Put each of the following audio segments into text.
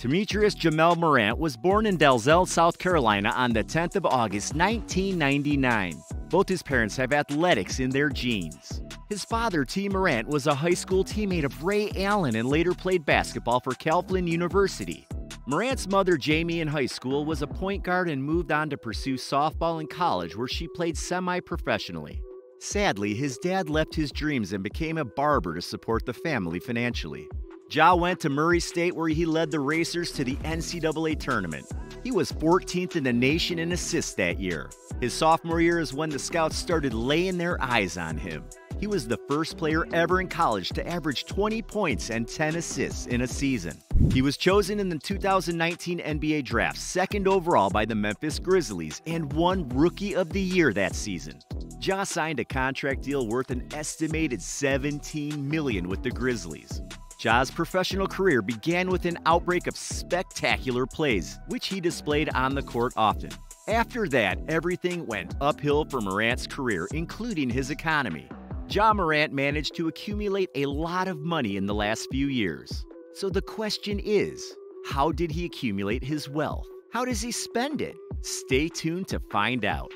Demetrius Jamel Morant was born in Dalzell, South Carolina on the 10th of August, 1999. Both his parents have athletics in their genes. His father, Tee Morant, was a high school teammate of Ray Allen and later played basketball for Cal University. Morant's mother, Jamie, in high school was a point guard and moved on to pursue softball in college, where she played semi professionally. Sadly, his dad left his dreams and became a barber to support the family financially. Ja went to Murray State where he led the Racers to the NCAA tournament. He was 14th in the nation in assists that year. His sophomore year is when the scouts started laying their eyes on him. He was the first player ever in college to average 20 points and 10 assists in a season. He was chosen in the 2019 NBA Draft, second overall by the Memphis Grizzlies, and won Rookie of the Year that season. Ja signed a contract deal worth an estimated 17 million with the Grizzlies. Ja's professional career began with an outbreak of spectacular plays, which he displayed on the court often. After that, everything went uphill for Morant's career, including his economy. Ja Morant managed to accumulate a lot of money in the last few years. So the question is how did he accumulate his wealth? How does he spend it? Stay tuned to find out.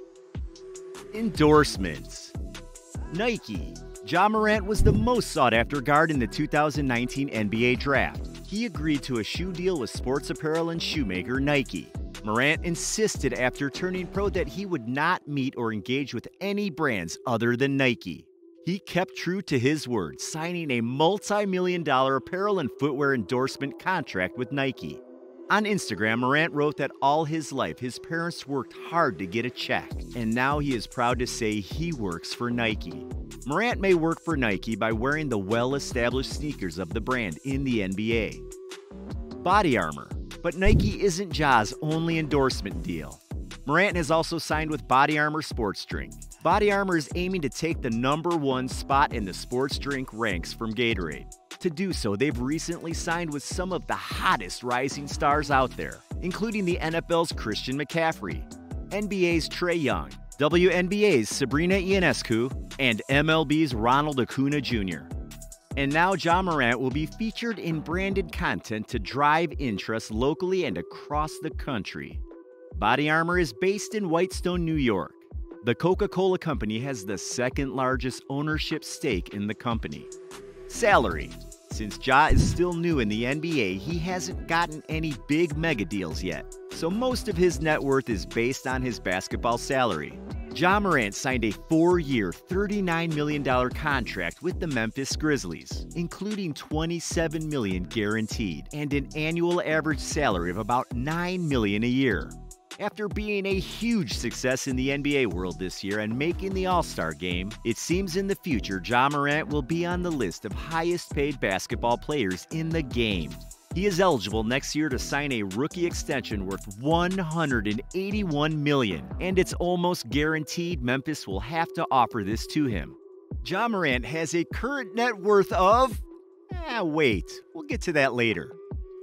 Endorsements Nike. Ja Morant was the most sought after guard in the 2019 NBA Draft. He agreed to a shoe deal with sports apparel and shoemaker Nike. Morant insisted after turning pro that he would not meet or engage with any brands other than Nike. He kept true to his word, signing a multi million dollar apparel and footwear endorsement contract with Nike. On Instagram, Morant wrote that all his life his parents worked hard to get a check, and now he is proud to say he works for Nike. Morant may work for Nike by wearing the well established sneakers of the brand in the NBA. Body Armor, but Nike isn't Ja's only endorsement deal. Morant has also signed with Body Armor Sports Drink. Body Armor is aiming to take the number one spot in the sports drink ranks from Gatorade. To do so, they've recently signed with some of the hottest rising stars out there, including the NFL's Christian McCaffrey, NBA's Trae Young, WNBA's Sabrina Ionescu, and MLB's Ronald Acuna Jr. And now Ja Morant will be featured in branded content to drive interest locally and across the country. Body Armor is based in Whitestone, New York. The Coca Cola Company has the second largest ownership stake in the company. Salary Since Ja is still new in the NBA, he hasn't gotten any big mega deals yet, so most of his net worth is based on his basketball salary. Ja Morant signed a four year, $39 million contract with the Memphis Grizzlies, including 27 million guaranteed and an annual average salary of about 9 million a year. After being a huge success in the NBA world this year and making the All Star game, it seems in the future Ja Morant will be on the list of highest paid basketball players in the game. He is eligible next year to sign a rookie extension worth 181 million, and it's almost guaranteed Memphis will have to offer this to him. Ja Morant has a current net worth of Ah, wait, we'll get to that later.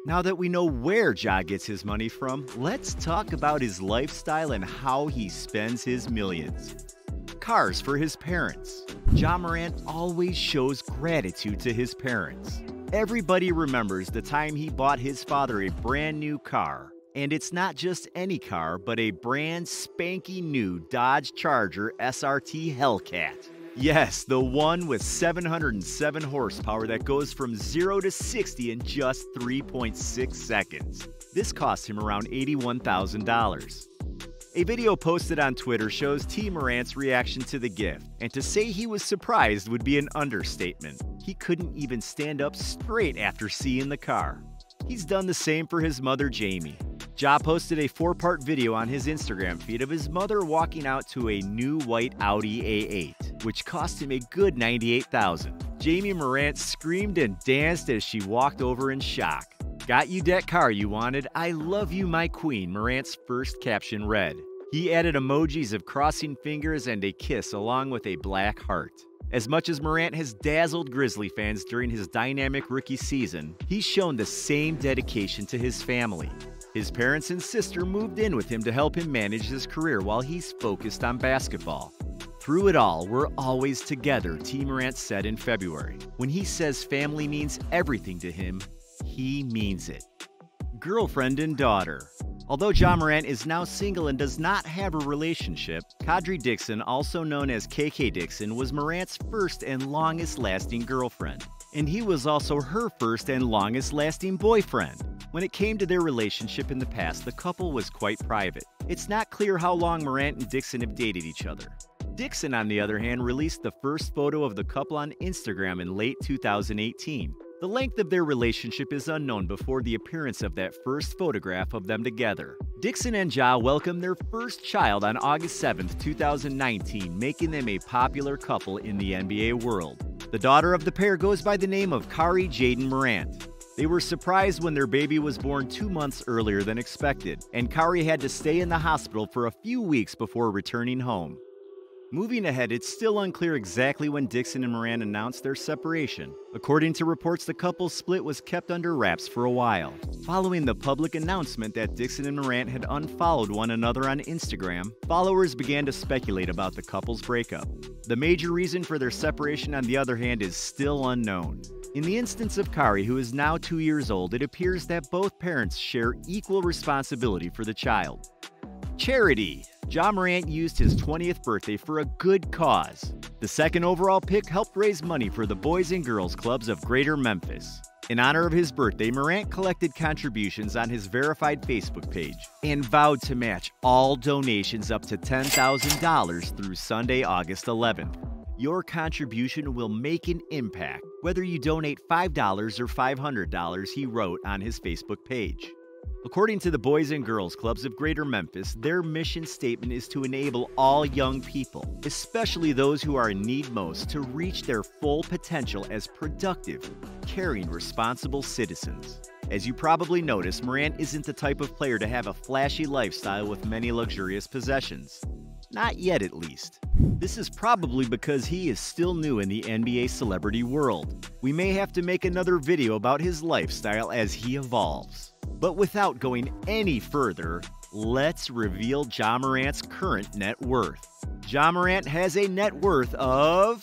Now that we know where Ja gets his money from, let's talk about his lifestyle and how he spends his millions. Cars for his parents. Ja Morant always shows gratitude to his parents. Everybody remembers the time he bought his father a brand new car. And it's not just any car, but a brand spanky new Dodge Charger SRT Hellcat. Yes, the one with 707 horsepower that goes from 0 to 60 in just 3.6 seconds. This cost him around $81,000. A video posted on Twitter shows Tee Morant's reaction to the gift, and to say he was surprised would be an understatement. He couldn't even stand up straight after seeing the car. He's done the same for his mother, Jamie. Ja posted a four part video on his Instagram feed of his mother walking out to a new white Audi A8, which cost him a good 98,000. Jamie Morant screamed and danced as she walked over in shock. Got you that car you wanted. I love you, my queen, Morant's first caption read. He added emojis of crossing fingers and a kiss along with a black heart. As much as Morant has dazzled Grizzly fans during his dynamic rookie season, he's shown the same dedication to his family. His parents and sister moved in with him to help him manage his career while he's focused on basketball. Through it all, we're always together, Tee Morant said in February. When he says family means everything to him, he means it. girlfriend and daughter. Although Ja Morant is now single and does not have a relationship, Kadri Dixon, also known as KK Dixon, was Morant's first and longest lasting girlfriend. And he was also her first and longest lasting boyfriend. When it came to their relationship in the past, the couple was quite private. It's not clear how long Morant and Dixon have dated each other. Dixon, on the other hand, released the first photo of the couple on Instagram in late 2018. The length of their relationship is unknown before the appearance of that first photograph of them together. Dixon and Ja welcomed their first child on August 7, 2019, making them a popular couple in the NBA world. The daughter of the pair goes by the name of Kaari Jaden Morant. They were surprised when their baby was born two months earlier than expected, and Kaari had to stay in the hospital for a few weeks before returning home. Moving ahead, it's still unclear exactly when Dixon and Moran announced their separation. According to reports, the couple's split was kept under wraps for a while. Following the public announcement that Dixon and Morant had unfollowed one another on Instagram, followers began to speculate about the couple's breakup. The major reason for their separation, on the other hand, is still unknown. In the instance of Kaari, who is now two years old, it appears that both parents share equal responsibility for the child. Charity. Ja Morant used his 20th birthday for a good cause. The second overall pick helped raise money for the Boys and Girls Clubs of Greater Memphis. In honor of his birthday, Morant collected contributions on his verified Facebook page and vowed to match all donations up to $10,000 through Sunday, August 11th. Your contribution will make an impact, whether you donate $5 or $500, he wrote on his Facebook page. According to the Boys and Girls Clubs of Greater Memphis, their mission statement is to enable all young people, especially those who are in need most, to reach their full potential as productive, caring, responsible citizens. As you probably noticed, Morant isn't the type of player to have a flashy lifestyle with many luxurious possessions. Not yet, at least. This is probably because he is still new in the NBA celebrity world. We may have to make another video about his lifestyle as he evolves. But without going any further, let's reveal Ja Morant's current net worth. Ja Morant has a net worth of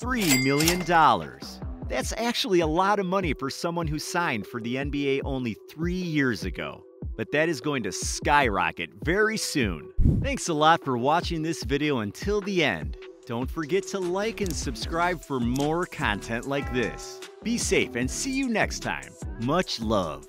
$3 million. That's actually a lot of money for someone who signed for the NBA only three years ago. But that is going to skyrocket very soon. Thanks a lot for watching this video until the end. Don't forget to like and subscribe for more content like this. Be safe and see you next time. Much love.